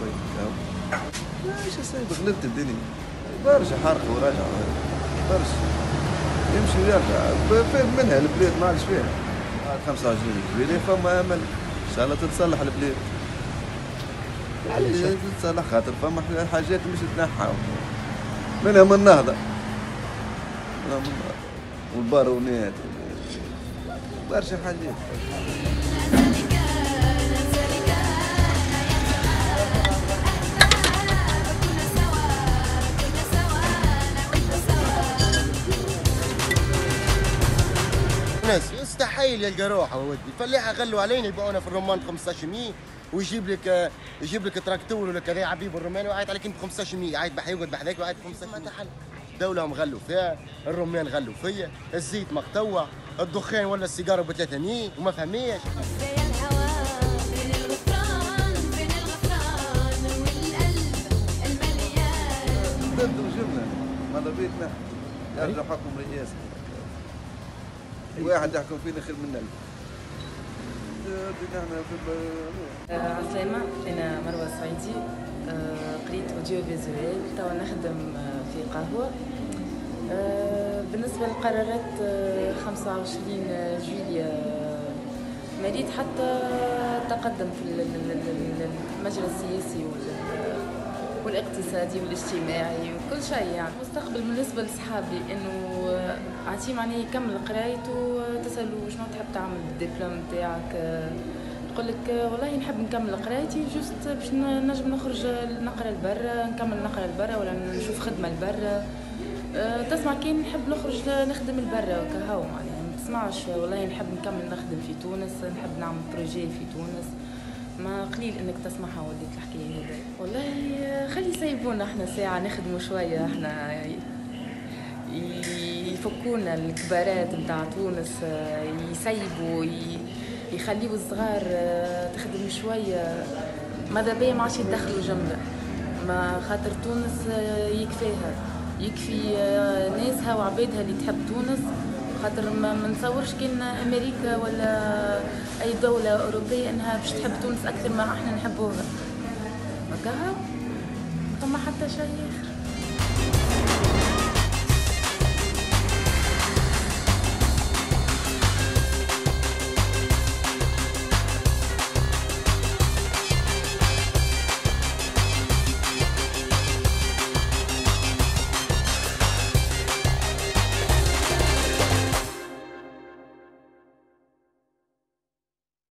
سايبة شوية عايشة سايبة غلبت الدنيا. برشا حرق وراجع. برشا يمشي ويرجع. فين منها البلاد ما عادش فيها 25 جويلية فما أمل. إن شاء الله تتصلح البلاد علاش؟ تتصلح. خاطر فما حاجات مش تنحى. منها من النهضة منها من النهضة والبارونات برشا حاجات ناس يستحيل يلقى روحه ودي. الفلاحه غلوا علينا يبيعونا في الرمان ب 1500 ويجيب لك يجيب لك تراكتور ولا كذا عبيب الرمان وعايد عليك ب 1500 عايد بحيوقد بحذاك وعايد ب 1500 ما تحل الدولة هم غلوا فيها الرمان غلوا فيا الزيت مقطوع الدخان ولا السيجارة ب 300 وما فهميش ضد وجبنا ماذا بيتنا يرجع حكم رئاسي واحد يحكم فينا خير من ألف عسلامة أنا مروة الصعيدي قريت أوديو فيزوال توا نخدم آه، في قهوة. آه، بالنسبة للقرارات آه، 25 جويلية آه، ما ريت حتى تقدم في ال- ال- ال- ال- المجال السياسي والاقتصادي والاجتماعي وكل شيء يعني. المستقبل بالنسبة لصحابي إنه آه، عطيه معناه يكمل قرايته تسألوا شنو تحب تعمل بالدبلوم نتاعك آه، يقول لك آه، والله نحب نكمل قرايتي juste باش نجم نخرج نقرا لبرا نكمل نقرا لبرا ولا نشوف خدمة لبرا. آه، تسمع كي نحب نخرج نخدم لبرا كهو معناها ما تسمعش. والله نحب نكمل نخدم في تونس نحب نعمل projet في تونس. ما قليل إنك تسمعها وليت الحكاية هذه والله خلي يسيبونا إحنا ساعة نخدموا شوية إحنا يفكونا الكبارات نتاع تونس يسيبوا يخليوا الصغار تخدم شوية. ماذا بيا ما عادش يدخلوا جمله ما خاطر تونس يكفيها. يكفي آه، ناسها وعبادها اللي تحب تونس. خاطر ما نتصورش كان أمريكا ولا أي دولة أوروبية إنها باش تحب تونس أكثر ما إحنا نحبوها. هكاها فما حتى شيء آخر.